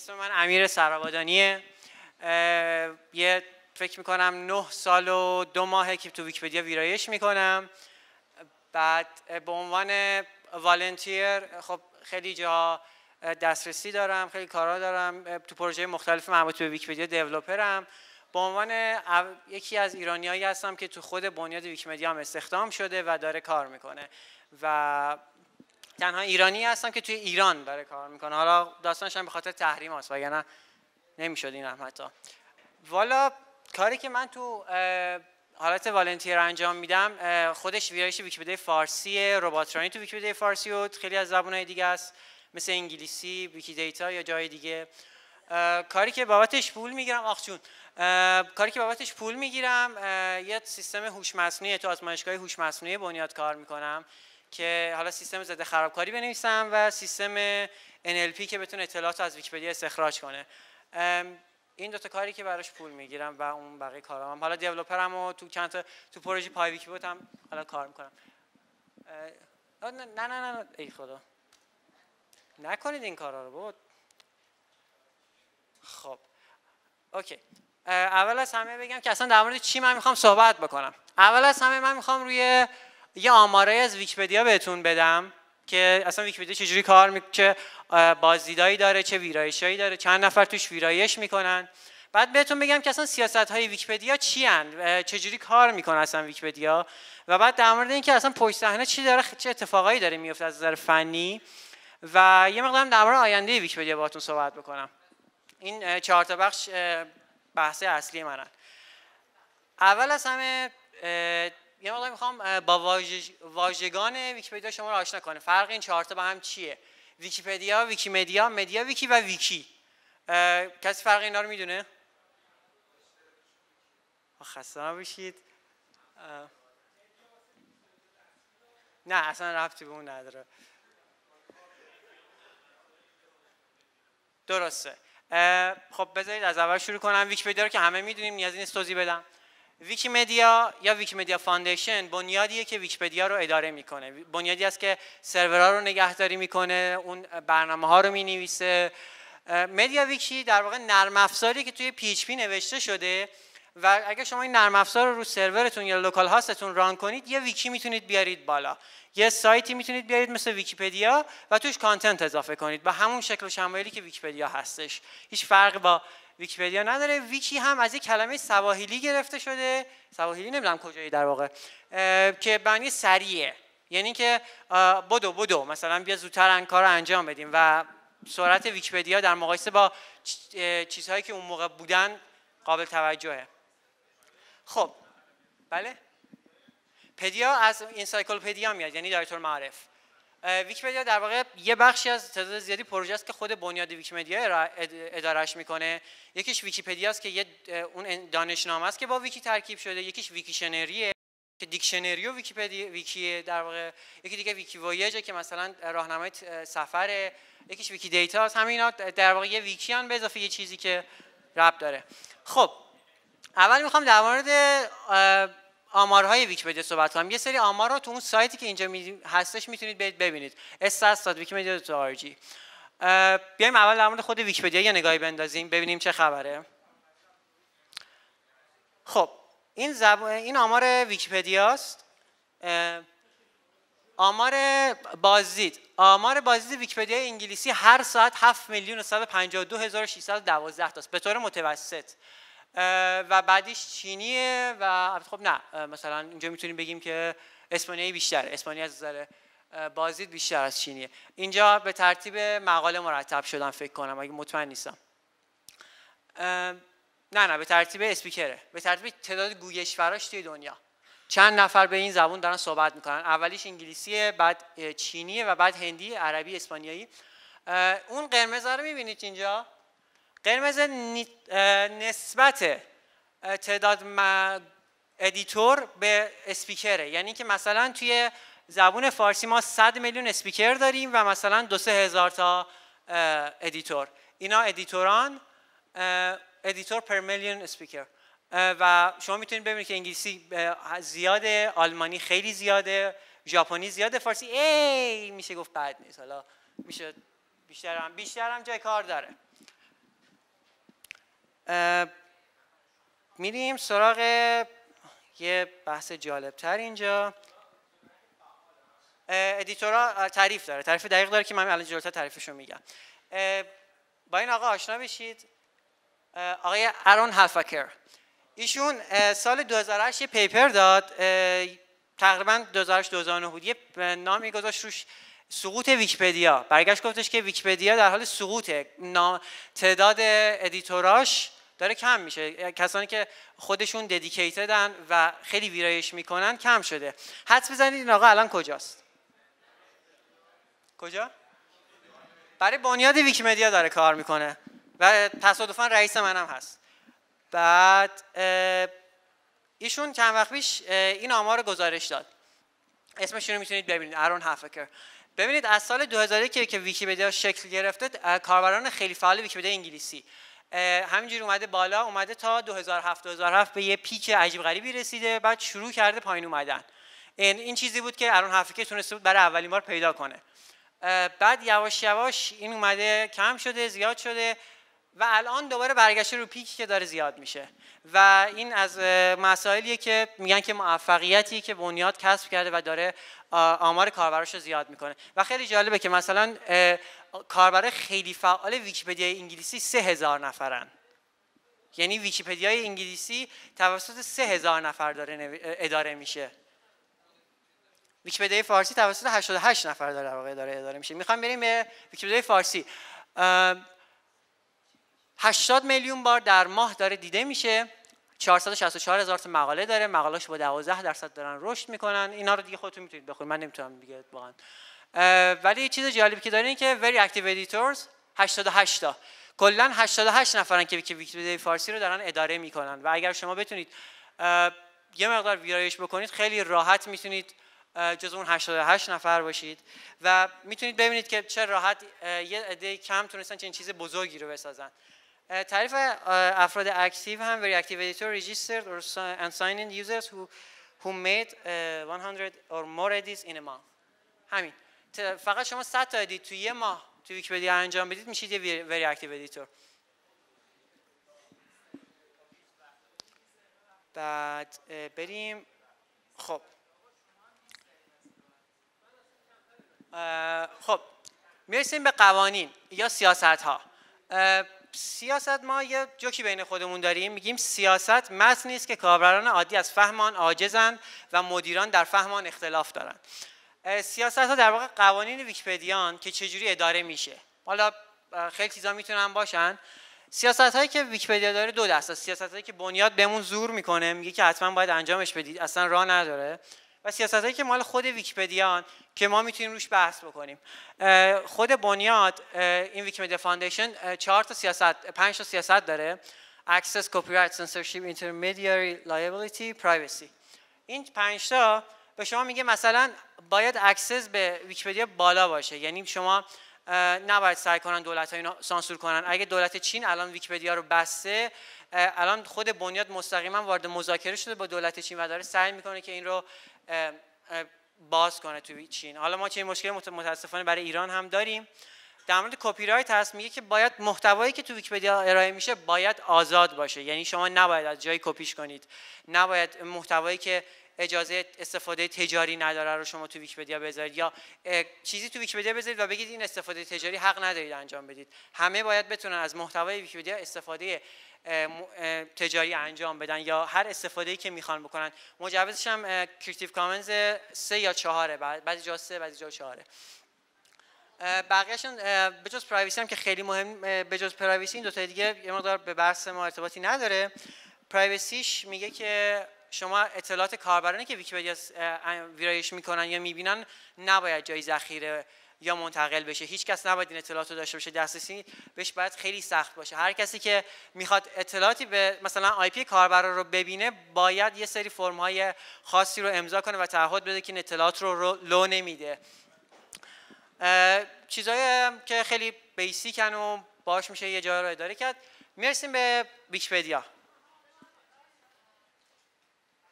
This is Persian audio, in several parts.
اسم من امیر سرابادانیه یه فکر می‌کنم نه سال و دو ماهه که تو ویکیپدیا ویرایش می‌کنم. بعد به عنوان volunteer خب خیلی جا دسترسی دارم خیلی کارا دارم تو پروژه مختلف مربوط به ویکیپدیا developer م به عنوان یکی از ایرانیایی هستم که تو خود بنیاد ویکیمدیا هم استخدام شده و داره کار می‌کنه. و تنها ایرانی هستم که توی ایران داره کار می‌کنه. حالا داستانش هم به خاطر تحریم هست وگرنه نمی‌شد این هم حتی والا کاری که من تو حالت volunteer انجام میدم خودش ویرایش ویکیپدیا فارسی رباترانی تو ویکیپدیا فارسی و خیلی از زبانهای دیگه است مثل انگلیسی ویکی دیتا یا جای دیگه. کاری که بابتش پول می‌گیرم آخ جون کاری که بابتش پول می‌گیرم یه سیستم هوش مصنوعی تو آزمایشگاه هوش مصنوعی بنیاد کار می‌کنم. که حالا سیستم ضد خرابکاری بنویسم و سیستم NLP که بتونه اطلاعات از ویکیپدیا استخراج کنه. این دوتا کاری که براش پول می‌گیرم و اون بقیه کارام حالا developer م و تو چند تا تو پروژه پای ویکی هم حالا کار می‌کنم. نه نه نه نه ای خدا. نکنید این کارا رو بود. خب. okay. اول از همه بگم که اصلا در مورد چی من می‌خوام صحبت بکنم. اول از همه من می‌خوام روی یه آماره از ویکیپدیا بهتون بدم که اصلا ویکیپدیا چجوری کار می... چه بازدیدایی داره چه ویرایشایی داره چند نفر توش ویرایش می‌کنن. بعد بهتون بگم که اصلا سیاست های ویکیپدیا چی؟ چجوری کار می‌کنه اصلا ویکیپدیا؟ و بعد در مورد اینکه اصلا پشت صحنه چی داره چه اتفاقایی داره میفته از نظر فنی؟ و یه مقدارم در مورد آینده ویکیپدیا باهاتون صحبت بکنم. این چهار تا بخش بحث اصلی منن. اول از همه یه مقدار می‌خوام با واژگان ویکیپدیا شما رو آشنا کنه فرق این چهار تا با هم چیه؟ ویکیپدیا ویکیمدیا مدیا ویکی و ویکی. کسی فرق اینا رو می‌دونه؟ خسته نباشید. نه اصلا ربطی به اون نداره. درسته. خب بذارید از اول شروع کنم. ویکیپدیا رو که همه می‌دونیم نیازی نیست توضیح بدم. ویکیمدیا یا ویکیمدیا Foundation بنیادیه که ویکیپدیا رو اداره می‌کنه. بنیادی است که سرورها رو نگهداری می‌کنه اون برنامه ها رو می‌نویسه. مدیا ویکی در واقع نرم افزاری که توی PHP نوشته شده و اگر شما این نرم افزار رو رو سرورتون یا localhost تون run کنید یه ویکی می‌تونید بیارید بالا. یه سایتی می‌تونید بیارید مثل ویکیپدیا و توش content اضافه کنید. با همون شکل و شمایلی که ویکیپدیا هستش. هیچ فرق با ویکیپدیا نداره. ویکی هم از یک کلمه سواحیلی گرفته شده. سواحیلی نمی‌دونم کجایی در واقع که معنی سریعه. یعنی که بدو بدو. مثلا بیا زودتر این کار انجام بدیم. و سرعت ویکیپدیا در مقایسه با چیزهایی که اون موقع بودن قابل توجهه. خب بله. پدیا از encyclopedia میاد یعنی دایرةالمعارف ویکیپدیا در واقع یه بخشی از تعداد زیادی پروژه است که خود بنیاد ویکیمدیا ادارش می‌کنه. یکیش ویکیپدیا است که یه اون دانشنامه است که با ویکی ترکیب شده. یکیش ویکیشنریه که دیکشنری و ویکیپدیا ویکی در واقع یکی دیگه ویکی وویجه که مثلا راهنمای سفره. یکیش ویکی دیتا است. همینا در واقع یه ویکیان به اضافه یه چیزی که ربط داره. خب اول می‌خوام در مورد آمارهای ویکیپدیا صحبت کنم. یه سری آمار رو تو اون سایتی که اینجا هستش می‌تونید برید ببینید. stats.wikimedia.org بیایم اول در مورد خود ویکیپدیا یه نگاهی بندازیم ببینیم چه خبره. خب این زب... این آمار ویکیپدیاست. آمار بازدید. آمار بازدید ویکیپدیا انگلیسی هر ساعت 7 میلیون و 152612 تاست. به طور متوسط. و بعدیش چینیه و خب نه مثلا اینجا می‌تونیم بگیم که اسپانیایی بیشتر اسپانیا از نظر بازدید بیشتر از چینیه. اینجا به ترتیب مقاله مرتب شدن فکر کنم. اگه مطمئن نیستم. نه نه به ترتیب اسپیکره. به ترتیب تعداد گویشوراش توی دنیا. چند نفر به این زبون دارن صحبت می‌کنن. اولیش انگلیسیه بعد چینیه و بعد هندی عربی اسپانیایی. اون قرمز رو می‌بینید اینجا؟ قرمز نسبت تعداد editor به اسپیکره. یعنی که مثلا توی زبون فارسی ما 100 میلیون اسپیکر داریم و مثلا دو سه هزار تا editor. اینا editor ان editor per میلیون اسپیکر. و شما می‌تونید ببینید که انگلیسی زیاده آلمانی خیلی زیاده ژاپنی زیاده فارسی ای میشه گفت بد نیست. حالا میشه بیشتر هم بیشتر هم جای کار داره. میریم سراغ یه بحث جالب تر اینجا ادیتورا تعریف داره. تعریف دقیق داره که من الان جلوتر تعریفشو میگم. با این آقا آشنا بشید. آقای ارون هالفاکر ایشون سال 2008 یه paper داد. تقریبا 2008 2009 بود. یه نامی گذاشت روش سقوط ویکیپدیا. برگشت گفتش که ویکیپدیا در حال سقوطه. تعداد editor اش داره کم میشه. کسانی که خودشون dedicated ن و خیلی ویرایش می‌کنن کم شده. حدس بزنید این آقا الان کجاست؟ کجا؟ برای بنیاد ویکیمدیا داره کار می‌کنه و تصادفا رئیس منم هست. بعد ایشون چند وقت پیش این آمار رو گزارش داد. اسمش رو می‌تونید ببینید ارون هافکر ببینید از سال 2001 که ویکیپدیا شکل گرفته کاربران خیلی فعال ویکیپدیا انگلیسی. همینجوری اومده بالا اومده تا 2007 2007 به یه peak عجیب غریبی رسیده بعد شروع کرده پایین اومدن. این این چیزی بود که ارون هافکر تونسته بود برای اولین بار پیدا کنه. بعد یواش یواش این اومده کم شده زیاد شده و الان دوباره برگشته رو peak ی که داره زیاد میشه. و این از مسائلیه که میگن که موفقیتی که بنیاد کسب کرده و داره آمار کاربراش رو زیاد می‌کنه. و خیلی جالبه که مثلا کاربر خیلی فعال ویکیپدیا انگلیسی سه هزار نفرن. یعنی ویکیپدیای انگلیسی توسط سه هزار نفر داره اداره میشه. ویکیپدیای فارسی توسط 88 نفر داره واقع اداره اداره میشه. می‌خوام بریم به ویکیپدیای فارسی. 80 میلیون بار در ماه داره دیده میشه. 464 هزار تا مقاله داره. مقالهش با 12 درصد دارن رشد می‌کنن. اینا رو دیگه خودتون می‌تونید بخونید. من نمی‌تونم دیگه واقعا. ولی چیز جالبی که داره این که very active editors 88 تا کلا 88 نفرن که ویکیپدیا فارسی رو دارن اداره می‌کنن. و اگر شما بتونید یه مقدار ویرایش بکنید خیلی راحت می‌تونید جز اون 88 نفر باشید. و می‌تونید ببینید که چه راحت یه عده کم تونستن چنین چیز بزرگی رو بسازن. تعریف افراد active هم very active editor registered or and signed users who who made 100 or more edits in a month. همین. فقط شما 100 تا edit توی یه ماه توی ویکی‌پدیا انجام بدید میشید یه very active editor بعد بریم. خب. خب. می‌رسیم به قوانین یا سیاست ها سیاست ما یه جوکی بین خودمون داریم. میگیم سیاست متن نیست که کاربران عادی از فهم آن عاجزند و مدیران در فهم آن اختلاف دارند. سیاست ها در واقع قوانین ویکیپدیان که چجوری اداره میشه. حالا خیلی چیزا می‌تونن باشن. سیاست هایی که ویکیپدیا داره دو دسته سیاست هایی که بنیاد بهمون زور می‌کنه میگه که حتما باید انجامش بدید. اصلا راه نداره. و سیاست هایی که مال خود ویکیپدیان که ما می‌تونیم روش بحث بکنیم. خود بنیاد این ویکیمدیا foundation چهار تا سیاست پنج تا سیاست داره. access copyright censorship intermediary liability privacy این پنج تا به شما میگه مثلا باید access به ویکیپدیا بالا باشه. یعنی شما نباید سعی کنن دولت ها سانسور کنن. اگه دولت چین الان ویکیپدیا رو بسته الان خود بنیاد مستقیما وارد مذاکره شده با دولت چین و داره سعی می‌کنه که این رو باز کنه توی چین. حالا ما چه مشکل متاسفانه برای ایران هم داریم. در مورد کپی رایت هست میگه که باید محتوایی که تو ویکی‌پدیا ارائه میشه باید آزاد باشه. یعنی شما نباید از جایی کپیش کنید. نباید محتوایی که اجازه استفاده تجاری نداره رو شما تو ویکی‌پدیا بذارید یا چیزی تو ویکی‌پدیا بذارید و بگید این استفاده تجاری حق ندارید انجام بدید. همه باید بتونن از محتوای ویکی‌پدیا استفاده تجاری انجام بدن یا هر استفاده ای که می‌خوان بکنن. مجوزش هم Creative Commons سه یا چهاره بعضی جا سه بعضی جا چهاره. بقیهشون به جز privacy هم که خیلی مهم به جز privacy این دو تا دیگه یه مقدار به بحث ما ارتباطی نداره. privacy ش میگه که شما اطلاعات کاربرانی که ویکیپدیا ویرایش می‌کنن یا می‌بینن نباید جای ذخیره یا منتقل بشه. هیچ کس نباید این اطلاعات رو داشته باشه. دسترسی بهش باید خیلی سخت باشه. هر کسی که می‌خواد اطلاعاتی به مثلا آی پی کاربر رو ببینه باید یه سری فرم های خاصی رو امضا کنه و تعهد بده که این اطلاعات رو لو نمیده. چیزایی که خیلی basic ن و باش میشه یه جای رو اداره کرد. می‌رسیم به ویکیپدیا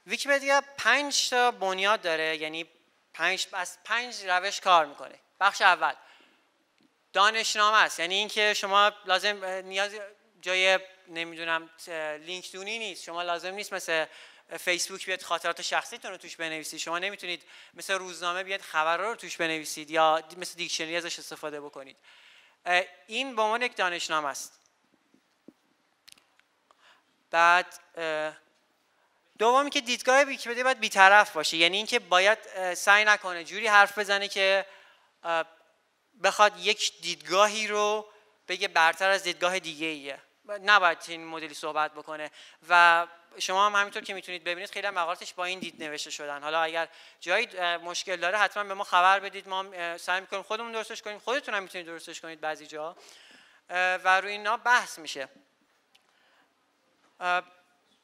ویکیپدیا پنج تا بنیاد داره یعنی پنج از پنج روش کار می‌کنه. بخش اول. دانشنامه است. یعنی اینکه شما لازم نیاز جای نمی‌دونم لینک دونی نیست. شما لازم نیست مثل فیسبوک بیاد خاطرات شخصیتون رو توش بنویسید. شما نمی‌تونید مثل روزنامه بیاد خبر رو توش بنویسید یا مثل دیکشنری ازش استفاده بکنید. این به عنوان یک دانشنامه است. بعد دومی که دیدگاه ویکیپدیا باید بیطرف باشه. یعنی اینکه باید سعی نکنه جوری حرف بزنه که بخواد یک دیدگاهی رو بگه برتر از دیدگاه دیگه ایه نباید این مدلی صحبت بکنه. و شما هم همینطور که می‌تونید ببینید خیلی مقالاتش با این دید نوشته شدن. حالا اگر جایی مشکل داره حتما به ما خبر بدید. ما سعی می‌کنیم خودمون درستش کنیم. خودتون هم می‌تونید درستش کنید بعضی جا. و روی اینا بحث میشه.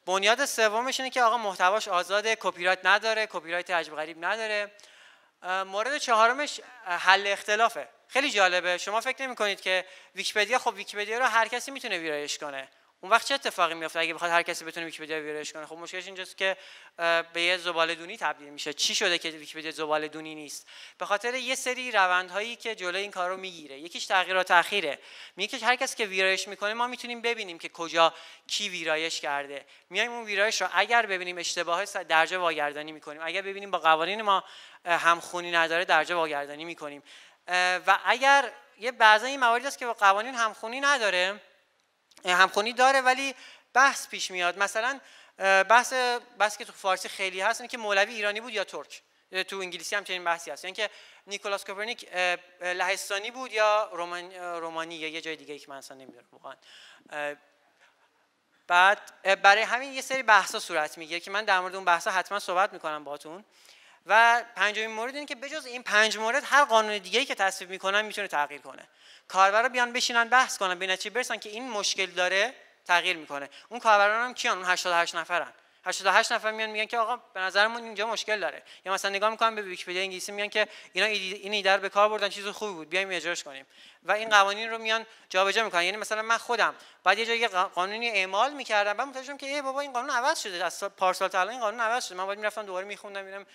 بنیاد سومش اینه که آقا محتواش آزاده کپی رایت نداره کپی رایت عجب غریب نداره. مورد چهارمش حل اختلافه. خیلی جالبه. شما فکر نمی کنید که ویکیپدیا خب ویکیپدیا رو هر کسی می‌تونه ویرایش کنه. اون وقت چه اتفاقی میفته اگه بخواد هر کسی بتونه ویکیپدیا ویرایش کنه. خب مشکلش اینجاست که به یه زباله دونی تبدیل میشه. چی شده که ویکیپدیا زباله دونی نیست؟ به خاطر یه سری روندهایی که جلوی این کار رو می‌گیره. یکیش تغییرات تاخیره میگه که هر کسی که ویرایش می‌کنه ما می‌تونیم ببینیم که کجا کی ویرایش کرده. میایم اون ویرایش رو اگر ببینیم اشتباه درجه واگردانی می‌کنیم. اگر ببینیم با قوانین ما همخونی نداره درجه واگردانی می‌کنیم. و اگر یه بعضا این مواردی است که با قوانین همخونی نداره همخونی داره ولی بحث پیش میاد. مثلا بحث بحث که تو فارسی خیلی هست اینه که مولوی ایرانی بود یا ترک؟ تو انگلیسی هم چنین بحثی هست. یعنی که نیکولاس کوپرنیک لهستانی بود یا رومانی یا یه جای دیگه که من اصلا نمی‌دونم واقعا. بعد برای همین یه سری بحثا صورت می‌گیره که من در مورد اون بحثا حتما صحبت می‌کنم باهاتون. و پنجمین مورد اینه که بجز این پنج مورد هر قانون دیگه که تصویب می‌کنن می‌تونه تغییر کنه. کاربرا بیان بشینن بحث کنن به نتیجه برسن که این مشکل داره تغییر می‌کنه. اون کاربران هم کیان؟ اون 88 نفرن. 88 نفر میان میگن که آقا به نظرمون اینجا مشکل داره. یا مثلا نگاه می‌کنم به ویکی‌پدیا انگلیسی میگن که اینا این ایده به کار بردن چیز خوبی بود. بیایم اجراش کنیم. و این قوانین رو میان جابجا می‌کنن. یعنی مثلا من خودم بعد یه جایی قانونی اعمال می‌کردم بعد متوجه که ای بابا این قانون عوض شده. از پارسال تا الان این قانون عوض شده. من باید می‌رفتم دوباره میخوندم میرم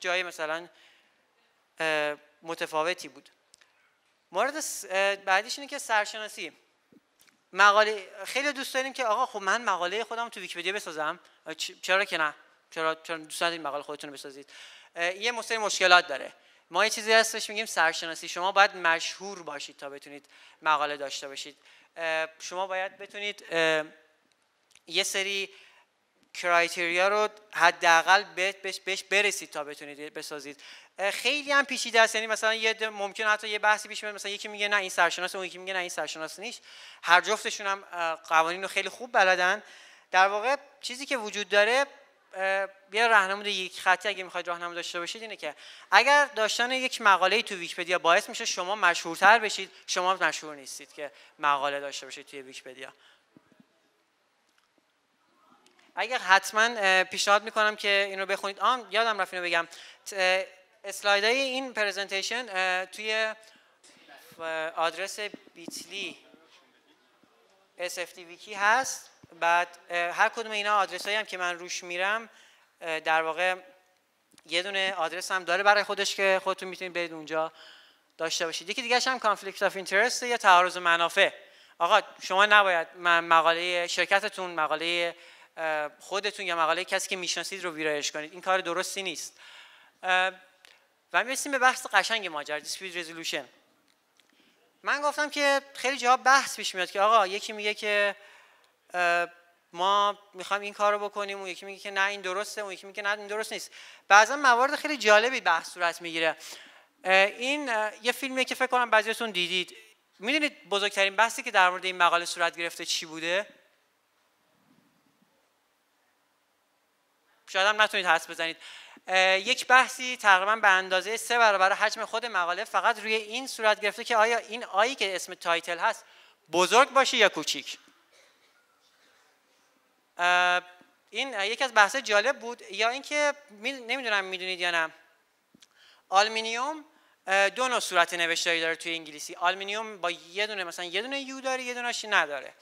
جای مثلا متفاوتی بود. مورد بعدیش اینه که سرشناسی. مقاله خیلی دوست داریم که آقا خب من مقاله خودم تو ویکی‌پدیا بسازم. چرا که نه؟ چرا چرا دوست دارید مقاله خودتون بسازید؟ یه مستری مشکلات داره. ما یه چیزی هستش میگیم سرشناسی. شما باید مشهور باشید تا بتونید مقاله داشته باشید. شما باید بتونید یه سری کرایتریا رو حداقل بهش برسید تا بتونید بسازید. خیلی هم پیچیده است. یعنی مثلا یه ممکن حتی یه بحثی پیش مثلا یکی میگه نه این سرشناس اون یکی میگه نه این سرشناس نیست. هر جفتشون هم قوانین رو خیلی خوب بلدن. در واقع چیزی که وجود داره یه راهنمود یک خطی اگه می‌خواید راهنمود داشته باشید اینه که اگر داشتن یک مقاله تو ویکی‌پدیا باعث میشه شما مشهورتر بشید شما مشهور نیستید که مقاله داشته باشید توی ویکی‌پدیا. اگر حتما پیشنهاد می‌کنم که این رو بخونید. آم یادم رفت اینو بگم. اسلایدهای این presentation توی آدرس bitly SFT ویکی هست. بعد هر کدوم اینا آدرس هم که من روش میرم در واقع یه دونه آدرس هم داره برای خودش که خودتون می‌تونید برید اونجا داشته باشید. یکی دیگه هم conflict of interest یا تعارض منافع. آقا شما نباید مقاله شرکتتون مقاله خودتون یا مقاله کسی که می‌شناسید رو ویرایش کنید. این کار درستی نیست. و می‌رسیم به بحث قشنگ ماجرا دیسپیوت رزولوشن من گفتم که خیلی جواب بحث پیش میاد که آقا یکی میگه که ما می‌خوایم این کار رو بکنیم اون یکی میگه که نه این درسته اون یکی میگه نه این درست نیست. بعضا موارد خیلی جالبی بحث صورت می‌گیره. این یه فیلمیه که فکر کنم بعضیتون دیدید. می‌دونید بزرگترین بحثی که در مورد این مقاله صورت گرفته چی بوده؟ شاید هم نتونید حدس بزنید. یک بحثی تقریبا به اندازه سه برابر حجم خود مقاله فقط روی این صورت گرفته که آیا این I ای که اسم title هست بزرگ باشه یا کوچیک؟ این یکی از بحث جالب بود یا اینکه نمی‌دونم می‌دونید یا نه. آلمینیوم دو نوع صورت نوشتاری داره توی انگلیسی. آلمینیوم با یه دونه مثلا یه دونه یو داره یه دونه نداره.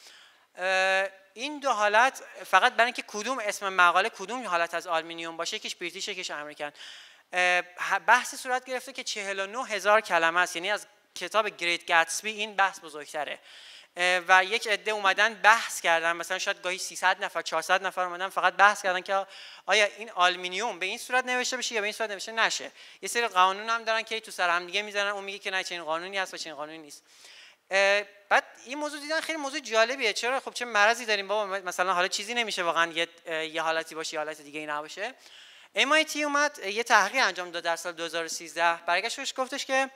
این دو حالت فقط برای اینکه کدوم اسم مقاله کدوم حالت از آلمینیوم باشه یکیش British یکیش American. بحث صورت گرفته که 49 هزار کلمه است. یعنی از کتاب Great Gatsby این بحث بزرگتره. و یک عده اومدن بحث کردن. مثلا شاید گاهی 300 نفر 400 نفر اومدن فقط بحث کردن که آیا این آلومینیوم به این صورت نوشته بشه یا به این صورت نوشته نشه. یه سری قانون هم دارن که تو سر هم دیگه می‌زنن. اون میگه که نه چنین قانونی هست و چنین قانونی نیست. بعد این موضوع دیدن خیلی موضوع جالبیه. چرا؟ خب چه مرضی داریم بابا؟ مثلا حالا چیزی نمیشه واقعا یه, یه حالتی باشه یه حالت دیگه ای نباشه. MIT اومد یه تحقیق انجام داد در سال 2013 برگشتش گفتش که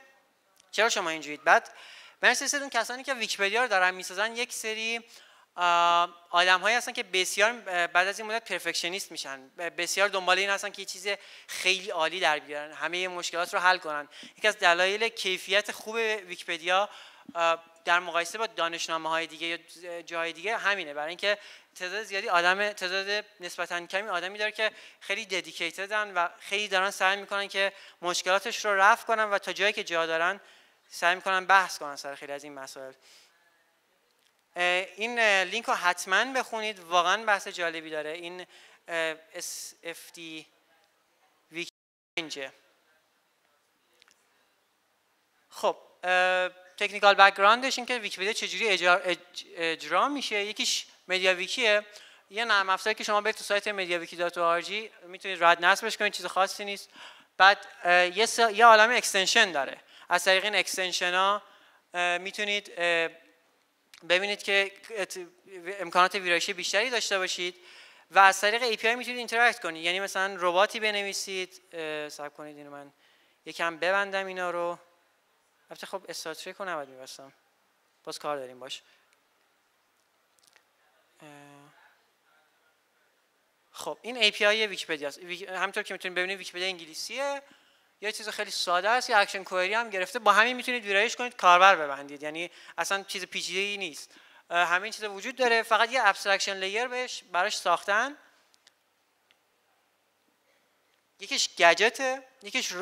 چرا شما اینجورید بعد مرسی اون کسانی که ویکیپدیا رو دارن می‌سازن یک سری آدم هایی هستن که بسیار بعد از این مدت پرفکشنیست میشن. بسیار دنبال این هستن که یه چیز خیلی عالی در بیارن همه مشکلات رو حل کنن. یکی از دلایل کیفیت خوب ویکیپدیا در مقایسه با دانشنامه های دیگه یا جای دیگه همینه. برای اینکه تعداد زیادی آدم تعداد نسبتا کمی آدمی داره که خیلی ددیکیتدن و خیلی دارن سعی می‌کنن که مشکلاتش رو رفع کنن و تا جایی که جا دارن سعی می‌کنن بحث کنن سر خیلی از این مسائل. این لینک رو حتما بخونید. واقعا بحث جالبی داره. این SFT ویکی اینجا خب technical background ش این که ویکیپدیا چجوری اجرا, اجرا میشه. یکیش مدیاویکیه یه نرم افزاری که شما برید تو سایت mediawiki.org می‌تونید رد نصبش کنید چیز خاصی نیست. بعد یه, یه عالم extension داره. از طریق این extension ها می‌تونید ببینید که امکانات ویرایشی بیشتری داشته باشید و از طریق API می‌تونید interact کنید. یعنی مثلا رباتی بنویسید. صبر کنید اینو من یکم ببندم اینا رو. البته خب استاتریک رو نباید میبستم. باز کار داریم باش. خب این API ویکیپدیا است. همونطور که می‌تونید ببینید ویکیپدیا انگلیسیه. یه چیز خیلی ساده است یه action query هم گرفته. با همین می‌تونید ویرایش کنید کاربر ببندید. یعنی اصلا چیز پیچیده ای نیست همین چیز وجود داره. فقط یه abstraction layer بهش براش ساختن. یکیش گجته یکیش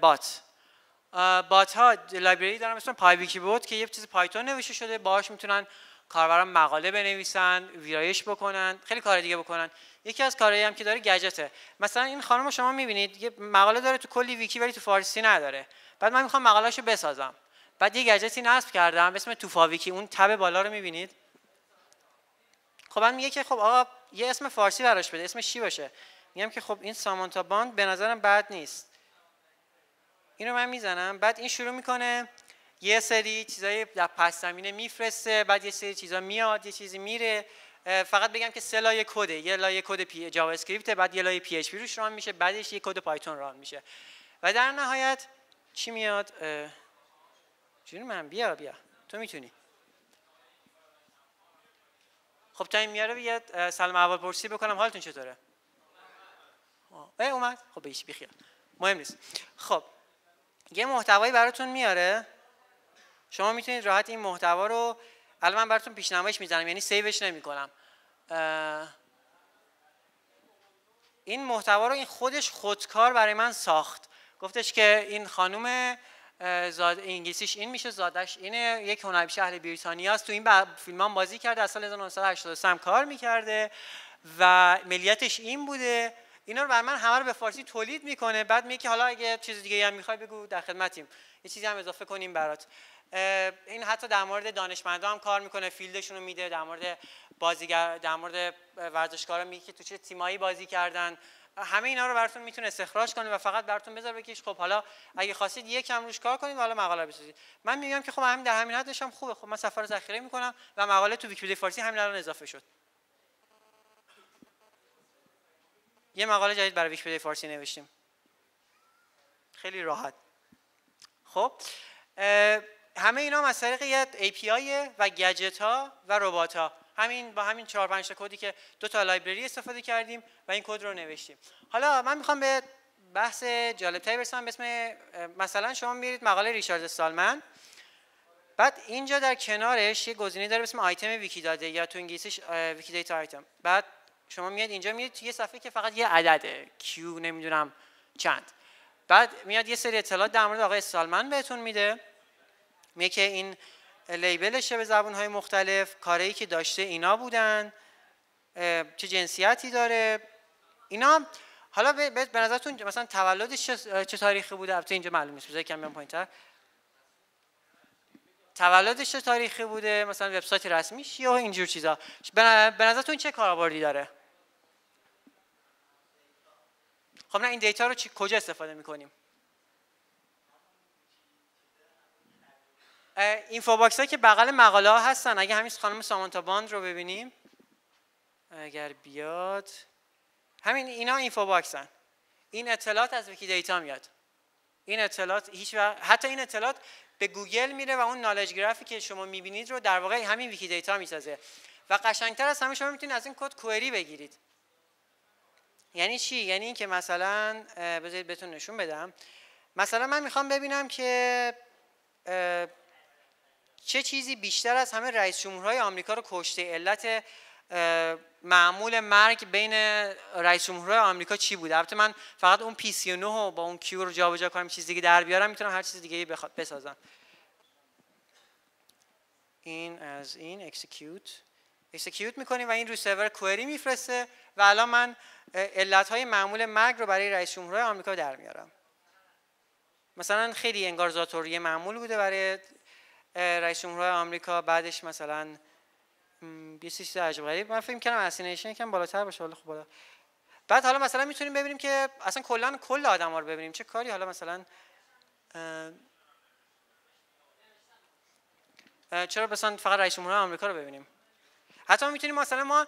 bot bot ها library دارن مثل پای ویکی بات که یه چیز پایتون نوشته شده باهاش می‌تونن کاربران مقاله بنویسن ویرایش بکنن خیلی کار دیگه بکنن. یکی از کارهایی هم که داره گجته. مثلا این خانم شما می‌بینید یه مقاله داره تو کلی ویکی ولی تو فارسی نداره. بعد من می‌خوام مقالهشو بسازم. بعد یه گجتی نصب کردم به اسم توفا ویکی. اون تب بالا رو می‌بینید؟ خب من میگه که خب آقا یه اسم فارسی براش بده اسمش چی باشه؟ میگم که خب این سامانتا باند به نظرم بد نیست. اینو من می‌زنم. بعد این شروع می‌کنه. یه سری چیزای در پس زمینه میفرسته. بعد یه سری چیزا میاد یه چیزی میره. فقط بگم که سه لایه کده. یه لایه کد پی جاوا اسکریپت بعد یه لایه PHP روش run میشه. بعدش یه کد پایتون run میشه. و در نهایت چی میاد؟ چون من بیا بیا. تو می‌تونی. خب تا این میاره بیاد. سلام اول پرسی بکنم. حالتون چطوره؟ اه اومد. خب بیش بیخیال مهم نیست. خب. یه محتوایی براتون میاره. شما می‌تونید راحت این محتوا رو الان من براتون پیشنمایش می‌زنم یعنی سیوش نمی‌کنم. این محتوا رو این خودش خودکار برای من ساخت. گفتش که این خانم زاد انگلیسیش این میشه زادش اینه یک هنرپیشه اهل بریتانیا است تو این فیلم هم بازی کرده از سال 1983 هم کار می‌کرده و ملیتش این بوده. اینا رو بر من همه رو به فارسی تولید می‌کنه. بعد میگه حالا اگه چیز دیگه هم می‌خوای بگو در خدمتیم. یه چیزی هم اضافه کنیم برات. این حتی در مورد دانشمندا هم کار می‌کنه فیلدشون رو میده در مورد بازیگر در مورد ورزشکارا میگه که تو چه تیمایی بازی کردن. همه اینا رو براتون می‌تونه استخراج کنه و فقط براتون بذار بکش خب حالا اگه خواستید یکم روش کار کنید حالا مقاله بسازید. من میگم که خب همین در همین حدش هم خوبه. خب من سفر ذخیره می‌کنم و مقاله تو ویکی‌پدیا فارسی همین الان اضافه شد. یه مقاله جدید برای ویکی‌پدیا فارسی نوشتیم. خیلی راحت. خب همه اینا از طریق یه API و گجت ها و ربات ها همین با همین 4 5 تا کدی که دو تا library استفاده کردیم و این کد رو نوشتیم. حالا من می‌خوام به بحث جالبتری برسم. به اسم مثلا شما میرید مقاله ریچارد استالمن. بعد اینجا در کنارش یه گزینه داره به اسم آیتم ویکی داده یا تو انگلیسیش Wikidata item. بعد شما میاد اینجا میاد توی صفحه که فقط یه عدده Q نمی‌دونم چند. بعد میاد یه سری اطلاعات در مورد آقای سالمن بهتون میده. میگه که این لیبلشه به زبون های مختلف کاری که داشته اینا بودن چه جنسیتی داره. اینا حالا به نظرتون مثلا تولدش چه تاریخی بوده؟ البته اینجا معلوم نیست بذار کم بیام پایینتر. تولدش تاریخی بوده؟ مثلا وبسایت رسمیش یا اینجور چیزا. به نظرتون چه کاربردی داره؟ خب نه این data رو کجا استفاده می‌کنیم؟ infobox که بغل مقاله ها هستن. اگه همین خانم سامانتا باند رو ببینیم. اگر بیاد. همین اینا اینفو باکسن این اطلاعات از ویکی دیتا میاد. این اطلاعات هیچ حتی این اطلاعات به گوگل میره و اون knowledge graph ی که شما می‌بینید رو در واقع همین ویکی دیتا می‌سازه. و قشنگتر از همه شما می‌تونید از این کد query بگیرید. یعنی چی؟ یعنی اینکه مثلا بذارید بهتون نشون بدم. مثلا من می‌خوام ببینم که چه چیزی بیشتر از همه رئیس جمهورهای آمریکا رو کشته علت معمول مرگ بین رئیس جمهورهای آمریکا چی بوده البته من فقط اون P 39 رو با اون Q رو جابجا کنم چیز دیگه در بیارم می‌تونم هر چیز دیگه بخواد بسازم. این از این execute execute می‌کنیم و این رو سرور query میفرسته و الان من علت های معمول مرگ رو برای رئیس جمهورهای آمریکا در میارم. مثلا خیلی انگار ذات‌الریه معمول بوده برای رئیس جمهورهای آمریکا بعدش مثلا یه چیز عجیب غریب من فکر کنم assassination یکم بالاتر باشه ولی خب بالا بعد حالا مثلا می‌تونیم ببینیم که اصلا کلا کل آدما رو ببینیم. چه کاری حالا مثلا چرا مثلا فقط رئیس جمهور آمریکا رو ببینیم؟ حتی می‌تونیم مثلا ما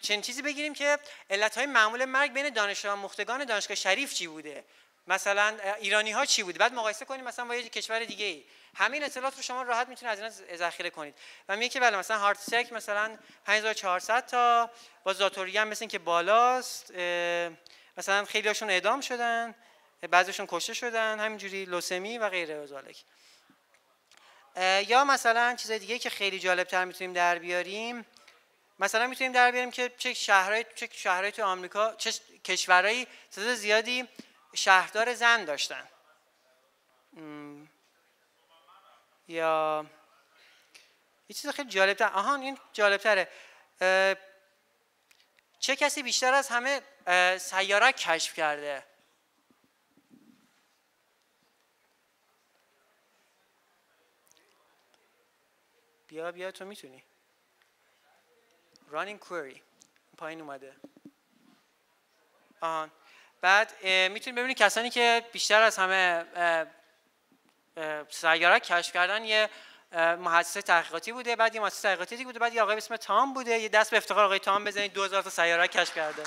چنین چیزی بگیریم که علت های معمول مرگ بین دانش مختگان دانشگاه شریف چی بوده؟ مثلا ایرانی ها چی بوده؟ بعد مقایسه کنیم مثلا با یه کشور دیگه ای همین اطلاعات رو شما راحت می‌تونید از اینا ذخیره کنید. و میگه که بله مثلا هارت سک مثلا 5400 تا با زاتوری هم مثل که بالاست مثلا خیلی هاشون اعدام شدن بعضیشون کشته شدن همینجوری لوسمی و غیره و یا مثلا چیزای دیگه که خیلی جالب تر می‌تونیم در بیاریم. مثلا می‌تونیم در بیاریم که چه شهرهای چه شهرهای تو آمریکا چه کشورهایی تعداد زیادی شهردار زن داشتن. یا یه چیز خیلی جالب تر آهان این جالب تره چه کسی بیشتر از همه سیاره کشف کرده؟ بیا بیا تو می‌تونی. Running query. پایین اومده. آهان بعد می‌تونید ببینید کسانی که بیشتر از همه سیاره کشف کردن یه محسسه تحقیقاتی بوده بعد یه محسسه تحقیقاتی بوده بعد یه آقای اسم تام بوده یه دست به افتخار آقای تام بزنید 2000 تا سیاره کشف کرده.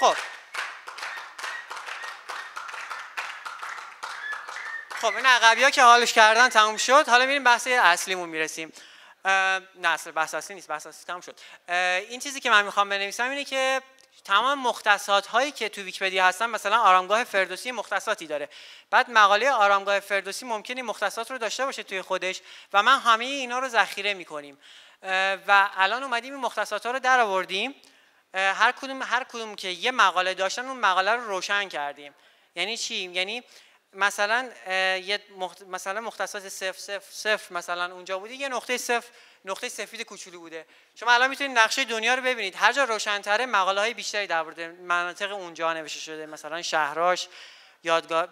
خب. خب این عقبی ها که حالش کردن تموم شد. حالا میریم بحث اصلیمون می‌رسیم. نه بحث اصلی نیست بحث اصلی تموم شد. این چیزی که من می‌خوام بنویسم اینه که تمام مختصات هایی که تو ویکیپدیا هستن مثلا آرامگاه فردوسی مختصاتی داره. بعد مقاله آرامگاه فردوسی ممکنه مختصات رو داشته باشه توی خودش و من همه اینا رو ذخیره می‌کنیم. و الان اومدیم این مختصات ها رو در آوردیم. هر کدوم هر کدوم که یه مقاله داشتن اون مقاله رو روشن کردیم. یعنی چی؟ یعنی مثلا یه مثلا مختصات صفر صفر صفر مثلا اونجا بوده. یه نقطه صفر نقطه سفید کوچولو بوده. شما الان می‌تونید نقشه دنیا رو ببینید. هر جا روشنتره مقاله های بیشتری در مورد مناطق اونجا نوشته شده. مثلا شهراش یادگاه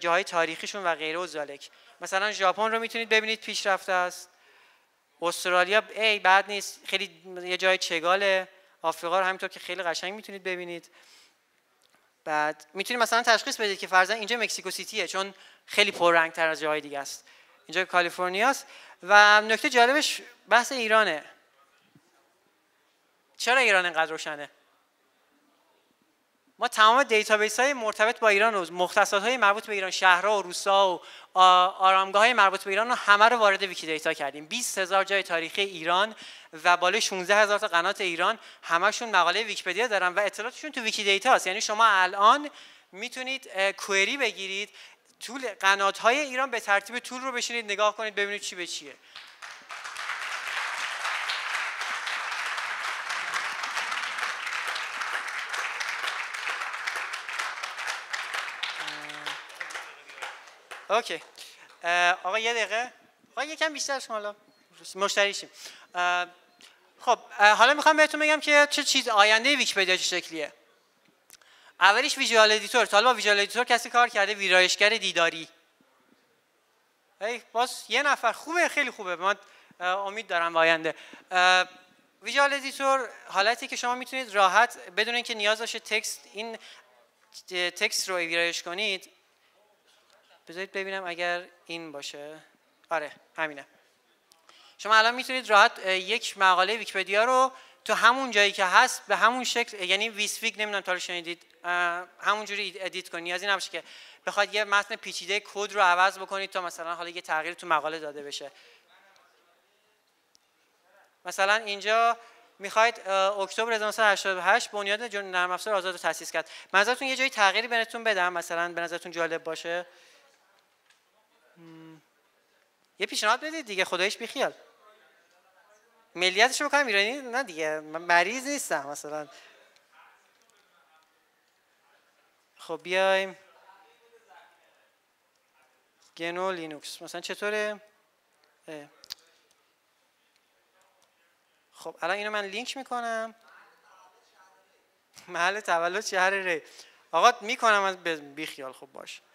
جاهای تاریخیشون و غیره و زالک. مثلا ژاپن رو می‌تونید ببینید. پیشرفته است. استرالیا ای بد نیست. خیلی یه جای چگاله. آفریقا رو همینطور که خیلی قشنگ می‌تونید ببینید. بعد می‌تونید مثلا تشخیص بدید که فرضاً اینجا مکزیکو سیتیه چون خیلی پررنگ تر از جاهای دیگه است. اینجا کالیفرنیا است و نکته جالبش بحث ایرانه. چرا ایران اینقدر روشنه؟ ما تمام database های مرتبط با ایران و مختصات های مربوط به ایران شهرها و روستا و آرامگاه های مربوط به ایران رو همه رو وارد ویکی دیتا کردیم. 20 هزار جای تاریخی ایران و بالای 16 هزار تا قنات ایران همشون مقاله ویکیپدیا دارن و اطلاعاتشون تو ویکی دیتا هست. یعنی شما الان می‌تونید query بگیرید طول قنات های ایران به ترتیب طول رو بشینید نگاه کنید ببینید چی به چیه. okay آقا یه دقیقه. آقا یکم بیشتر شما حالا مشتریشیم خب حالا می‌خوام بهتون بگم که چه چیز آینده ویکیپدیا چه شکلیه. اولیش visual editor. تا با visual editor کسی کار کرده؟ ویرایشگر دیداری. باز یه نفر خوبه خیلی خوبه. من امید دارم آینده. visual editor حالتی که شما می‌تونید راحت بدون اینکه نیاز باشه text این text رو ویرایش کنید بذارید ببینم اگر این باشه. آره همینه. شما الان می‌تونید راحت یک مقاله ویکیپدیا رو تو همون جایی که هست به همون شکل یعنی WYSIWYG نمی‌دونم تا شنیدید همونجوری edit کنید نیازی نباشه که بخواد یه متن پیچیده کد رو عوض بکنید تا مثلا حالا یه تغییر تو مقاله داده بشه. مثلا اینجا می‌خواید اکتبر 1988 بنیاد نرم افزار آزاد رو تاسیس کرد. منظورتون یه جایی تغییری بهتون بدم مثلا به نظرتون جالب باشه؟ یه پیشنهاد بدید دیگه خدایش بیخیال ملیتش بکنم ایرانی؟ نه دیگه من مریض نیستم مثلا. خب بیایم. گنو لینوکس. مثلا چطوره؟ خب الان اینو من لینک می‌کنم. محل تولد شهر ری. آقا می‌کنم از بیخیال خب باش باش.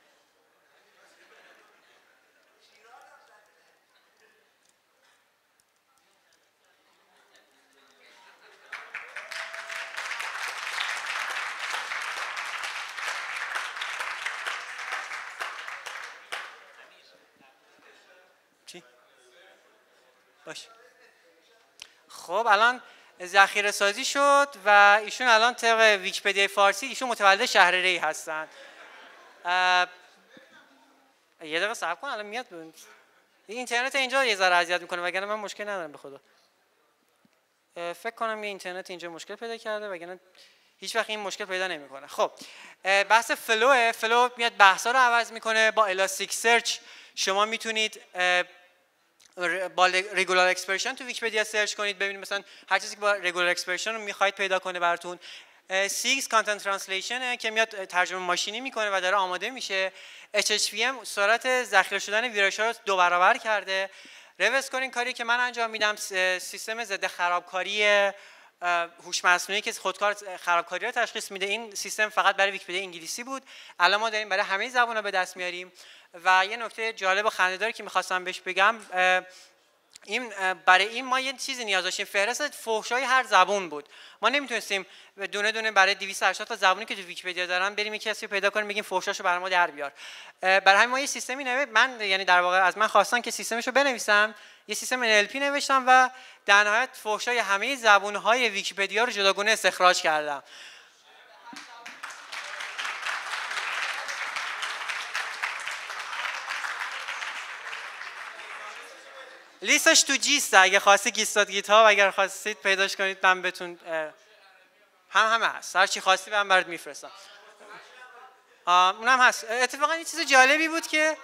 خب الان ذخیره سازی شد و ایشون الان طبق ویکیپدیا فارسی ایشون متولد شهر ری هستن یه دقیقه صبر کن الان میاد اینترنت اینجا یه ذره اذیت می‌کنه وگرنه من مشکل ندارم به خدا. فکر کنم یه اینترنت اینجا مشکل پیدا کرده وگرنه هیچ وقت این مشکل پیدا نمی‌کنه. خب بحث Flow Flow میاد بحثا رو عوض می‌کنه. با Elasticsearch شما می‌تونید با regular expression تو ویکیپدیا search کنید ببینید مثلا هر چیزی که با regular expression رو می‌خواید پیدا کنه براتون. CX content translation که میاد ترجمه ماشینی می‌کنه و داره آماده میشه. HHVM سرعت ذخیره شدن ویرایش رو دو برابر کرده. revscoring کاری که من انجام میدم سیستم ضد خرابکاری هوش مصنوعی که خودکار خرابکاری رو تشخیص میده. این سیستم فقط برای ویکیپدیا انگلیسی بود. الان ما داریم برای همه زبان به دست میاریم. و یه نکته جالب و خنده‌داری که می‌خواستم بهش بگم این برای این ما یه چیزی نیاز داشتیم. فهرست فحشای هر زبون بود. ما نمی‌تونستیم دونه دونه برای 280 تا زبونی که تو ویکی‌پدیا دارن بریم یه کسی پیدا کنیم بگیم فحشاشو برای ما در بیار. برای همین ما یه سیستمی نوشت. من یعنی در واقع از من خواستن که سیستمشو بنویسم یه سیستم NLP نوشتم و در نهایت فحشای همه زبون‌های ویکی‌پدیا رو جداگونه استخراج کردم. لیستش تو جیسته اگه خواستی گیستات گیت ها و اگر خواستید پیداش کنید من بهتون هم همه هست. هر چی خواستی من برات میفرستم. اونم هست. اتفاقا یه چیز جالبی بود که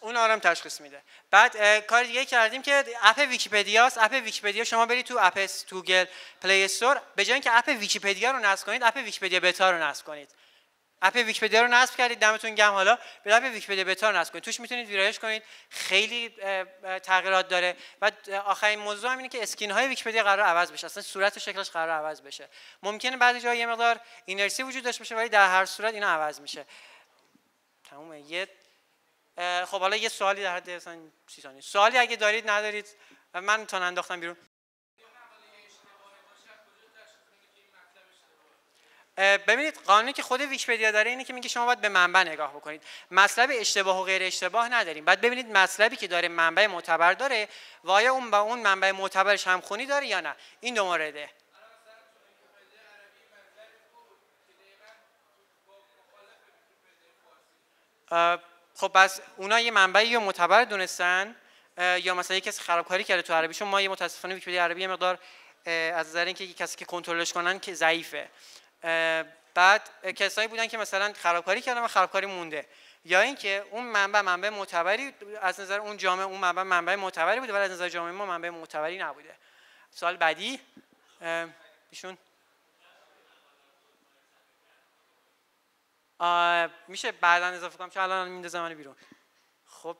اون آرام تشخیص میده. بعد کار دیگه کردیم که اپ ویکیپدیا است اپ ویکیپدیا شما برید تو اپ گوگل پلی استور. به جای اینکه اپ ویکیپدیا رو نصب کنید اپ ویکیپدیا بتا رو نصب کنید. app ویکیپدیا رو نصب کردید دمتون گرم. حالا به app ویکیپدیا بتا نصب کنید. توش می‌تونید ویرایش کنید. خیلی تغییرات داره. و آخرین موضوع هم اینه که skin های ویکیپدیا قرار عوض بشه. اصلا صورت و شکلش قرار عوض بشه. ممکنه بعضی جا یه مقدار اینرسی وجود داشته باشه ولی در هر صورت اینا عوض میشه. تمومه. یه خب حالا یه سوالی در حد مثلا 30 ثانیه. سوالی اگه دارید ندارید من تا انداختم بیرون. ببینید قانونی که خود ویکی‌پدیا داره اینه که میگه شما باید به منبع نگاه بکنید. مطلب اشتباه و غیر اشتباه نداریم. بعد ببینید مطلبی که داره منبع معتبر داره و آیا اون با اون منبع معتبرش همخونی داره یا نه؟ این دو مورده. خب پس اونا یه منبعی رو معتبر دونستن یا مثلا یه کسی خرابکاری کرده تو عربیشون ما یه متاسفانه ویکی‌پدیا عربی مقدار از نظر اینکه کسی که کنترلش کنن که ضعیفه. بعد کسایی بودن که مثلا خرابکاری کردن و خرابکاری مونده. یا اینکه اون منبع منبع معتبری از نظر اون جامعه اون منبع منبع معتبری بوده ولی از نظر جامعه ما منبع معتبری نبوده. سوال بعدی؟ ایشون؟ میشه بعدا اضافه کنم؟ که الان میندازم من بیرون. خب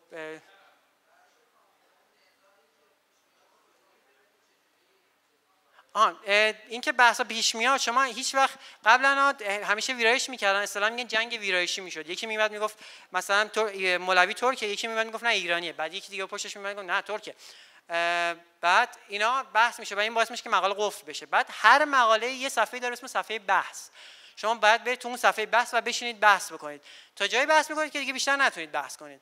آها این که بحثا پیش میاد شما هیچ وقت قبلا همیشه ویرایش می‌کردن. اصلا میگن جنگ ویرایشی می‌شد. یکی میمد می‌گفت مثلا تر... مولوی ترکه یکی میمد می‌گفت نه ایرانیه. بعد یکی دیگه پشتش میمد می‌گفت نه ترکه بعد اینا بحث میشه. و این باعث میشه که مقاله قفل بشه. بعد هر مقاله یه صفحه داره اسم صفحه بحث. شما باید برید تو اون صفحه بحث و بشینید بحث بکنید. تا جایی بحث می‌کنید که دیگه بیشتر نتونید بحث کنید.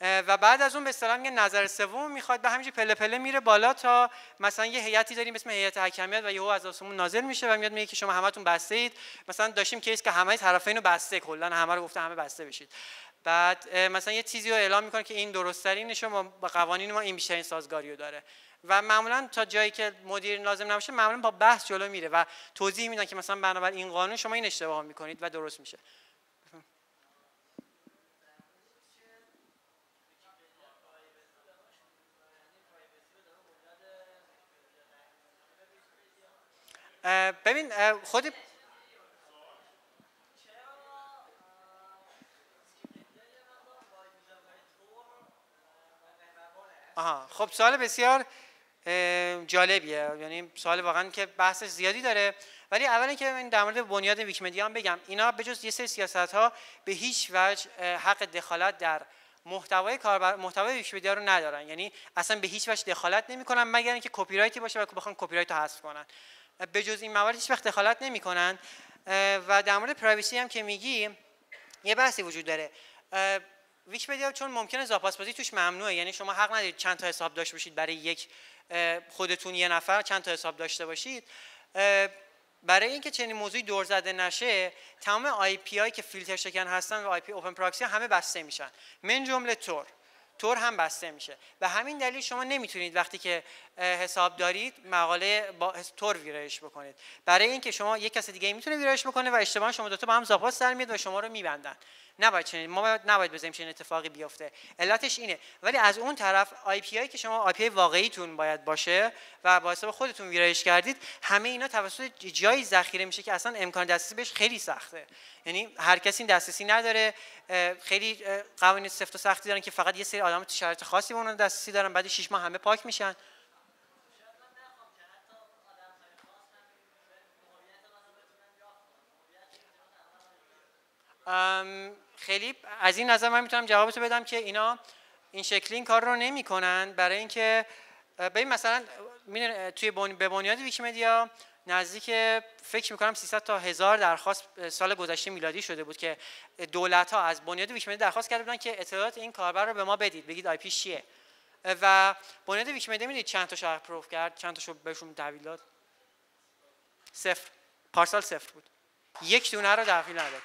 و بعد از اون به اصطلاح میگه نظر سوم می‌خواد به همینجوری پله پله میره بالا تا مثلا یه هیئتی داریم اسم هیئت حکمیت و یهو از آسمون نازل میشه و میاد میگه که شما همتون بسته اید مثلا داشتیم کیس که همه طرفین رو بسته کلا همه رو گفته همه بسته بشید. بعد مثلا یه چیزی رو اعلام می‌کنه که این درست ترین شما با قوانین ما این بیشترین سازگاری رو داره. و معمولا تا جایی که مدیر لازم نباشه معمولا با بحث جلو میره و توضیح میدن که مثلا بنابراین این قانون شما این اشتباه می‌کنید و درست میشه. ببین خود آها خب سوال بسیار جالبیه. یعنی سوال واقعا که بحث زیادی داره. ولی اولا که من در مورد بنیاد ویکیمدیا هم بگم اینا به جز یه سری سیاست ها به هیچ وجه حق دخالت در محتوای کاربر محتوای ویکیپدیا رو ندارن. یعنی اصلا به هیچ وجه دخالت نمی‌کنن مگر اینکه کپی رایتی باشه و بخوان کپی رایت رو حذف کنن. به جز این موارد هیچ وقت دخالت نمی‌کنن. و در مورد privacy هم که میگی یه بحثی وجود داره. ویکیپدیا چون ممکنه زاپاسبازی توش ممنوعه. یعنی شما حق ندارید چند تا حساب داشته باشید برای یک خودتون یه نفر چند تا حساب داشته باشید. برای اینکه چنین موضوعی دور زده نشه تمام IP هایی که فیلتر شکن هستن و IP open proxy همه بسته میشن. من جمله Tor Tor هم بسته میشه. و همین دلیل شما نمی‌تونید وقتی که حساب دارید مقاله با Tor ویرایش بکنید. برای اینکه شما یک کس دیگه می‌تونه ویرایش بکنه و اشتباه شما دو تا با هم زاپاس در میاد و شما رو میبندن. نباید چنین ما باید نباید بذاریم چنین اتفاقی بیفته. علتش اینه. ولی از اون طرف IP که شما IP واقعیتون باید باشه و با حساب خودتون ویرایش کردید همه اینا توسط جایی ذخیره میشه که اصلا امکان دسترسی بهش خیلی سخته. یعنی هر کسی دسترسی نداره خیلی قوانین سفت و سختی دارن که فقط یه سری آدم شرایط خاصی به اون دسترسی دارن بعد 6 ماه همه پاک میشن. خیلی از این نظر من می‌تونم جوابتو بدم که اینا این شکلی این کار رو نمی‌کنن. برای اینکه ببین مثلا توی. به بنیاد ویکیمدیا نزدیک فکر می‌کنم 300 تا هزار درخواست سال گذشته میلادی شده بود که دولت ها از بنیاد ویکیمدیا درخواست کرده بودن که اطلاعات این کاربر رو به ما بدید. بگید IP چیه؟ و بنیاد ویکیمدیا می‌دید چند تاشو approve کرد؟ چند تاشو بهشون تحویل داد؟ صفر. پارسال صفر بود. یک دونه رو تحویل نداد.